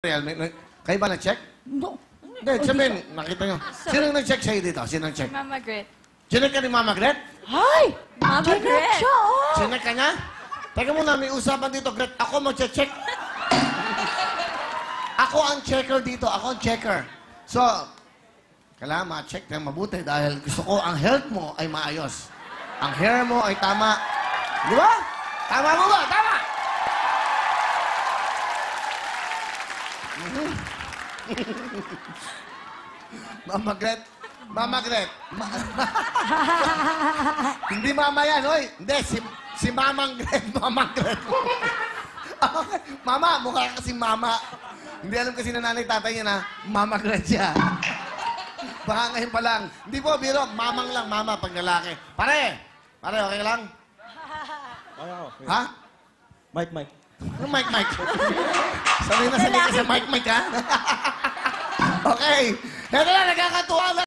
Real, may, may, kayo ba nag-check? No. Hindi, sabihin, nakita nyo. Sino nag-check sa'yo dito? Sino nag-check? Mama Gret. Chinek ka ni Mama Gret? Hi! Mama Janet Gret. siya, oh! Chinek ka niya? Teka muna, may usapan dito, Gret. Ako mag-check. ako ang checker dito. Ako ang checker. So, kailangan ma-check na mabuti dahil gusto ko ang health mo ay maayos. Ang hair mo ay tama. Di ba? Tama mo ba? Tama! Mama Gret. Mama Gret. Ma- Hindi mama yan, oy. Hindi, si, si Mamang Gret. Mamang Gret. Mama, mukha ka kasi mama. Hindi alam kasi na nanay tatay niya na Mama Gret siya. Baka ngayon pa lang. Hindi po, biro. Mamang lang, mama pag lalaki. Pare! Pare, okay lang? Ha? Mike, Mike. Ano mic, mic? Sanay na sanay ka sa mic, mic, ha? okay. Ito na, nagkakatuwa lang.